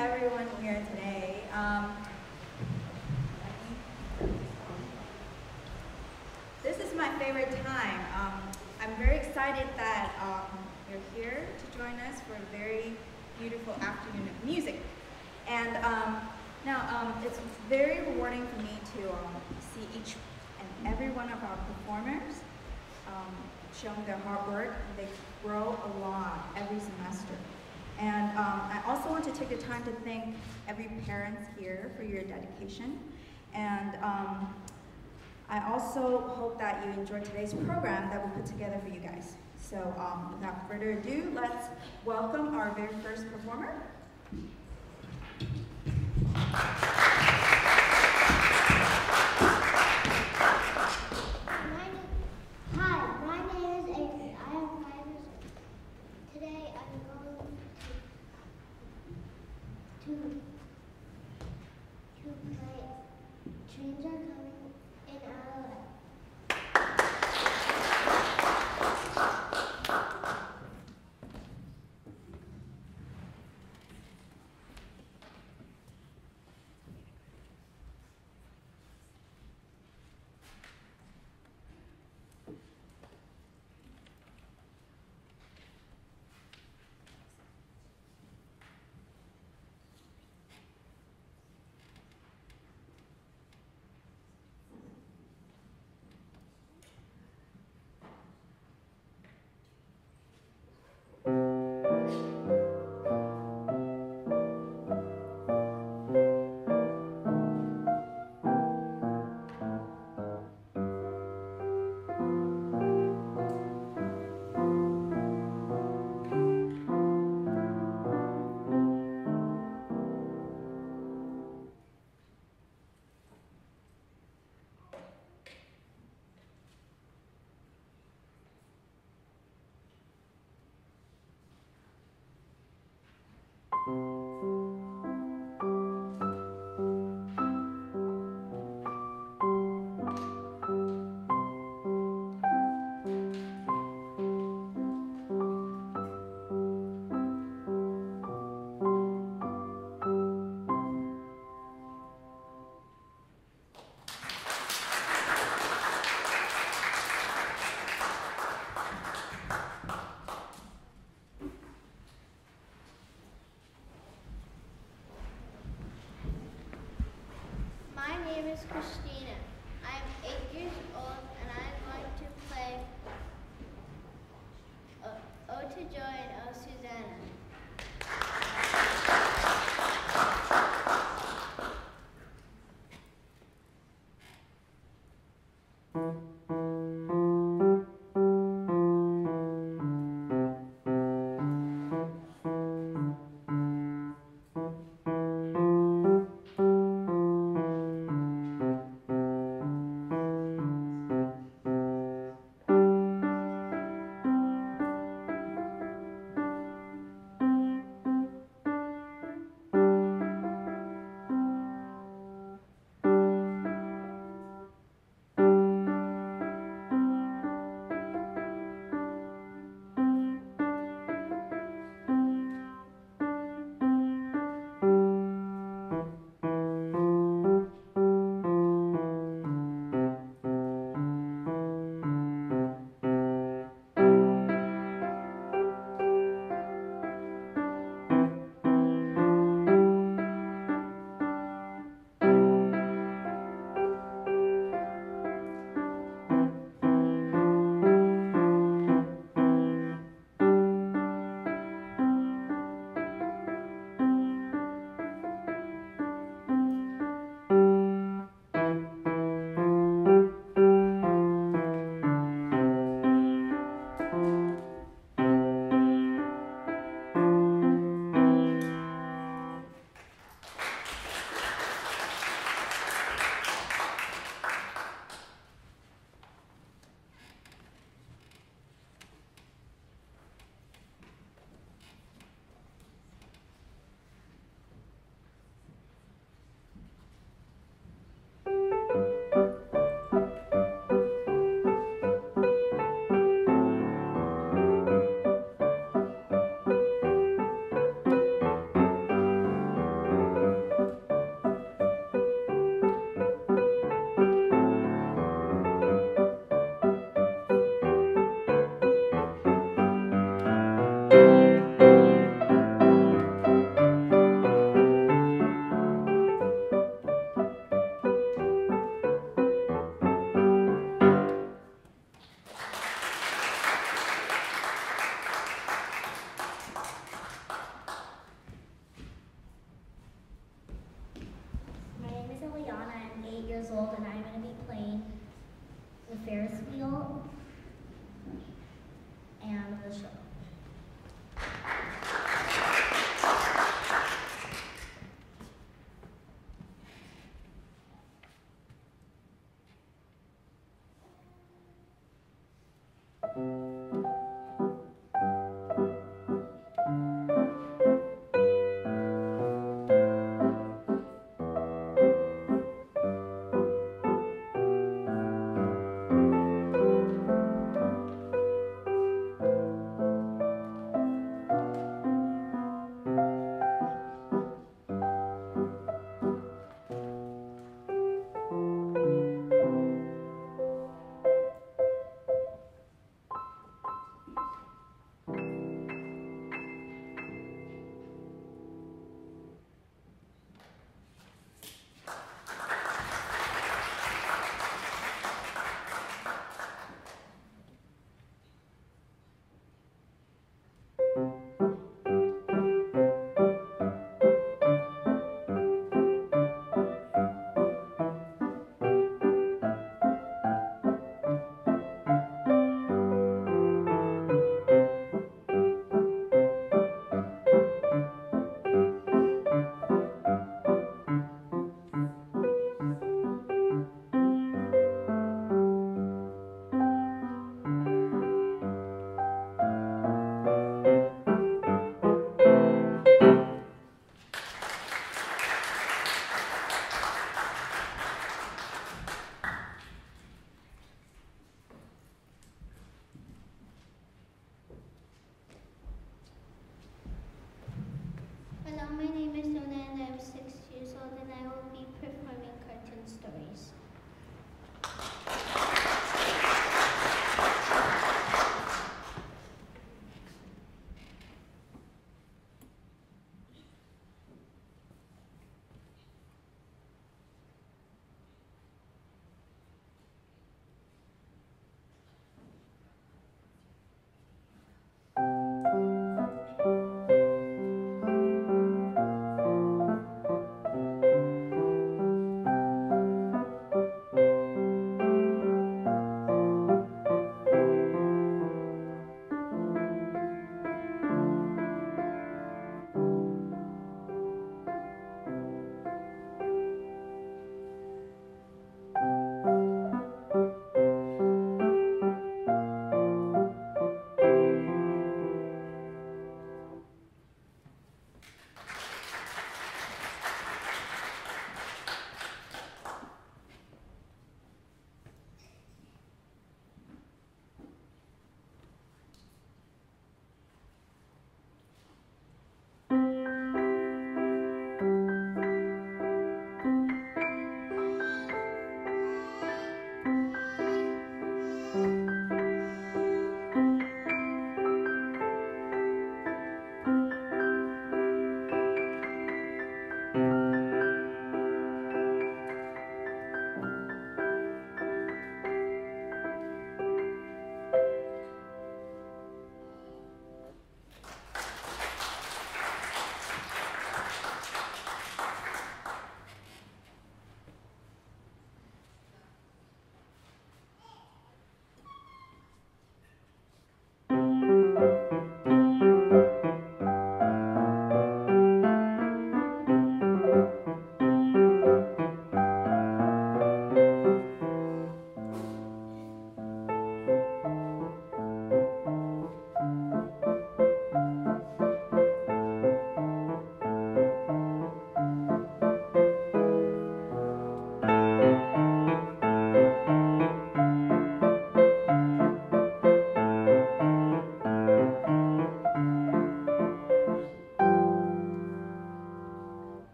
everyone here today. Um, this is my favorite time. Um, I'm very excited that um, you're here to join us for a very beautiful afternoon of music. And um, now, um, it's very rewarding for me to um, see each and every one of our performers showing their hard work. They grow a lot every semester. And um, I also want to take the time to thank every parent here for your dedication. And um, I also hope that you enjoyed today's program that we put together for you guys. So um, without further ado, let's welcome our very first performer. Música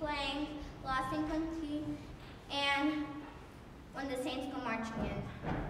playing Lost in country and when the Saints go marching in.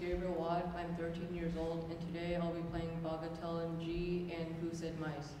Gabriel Watt. I'm 13 years old, and today I'll be playing Bagatelle in G and Who Said Mice.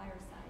Fireside.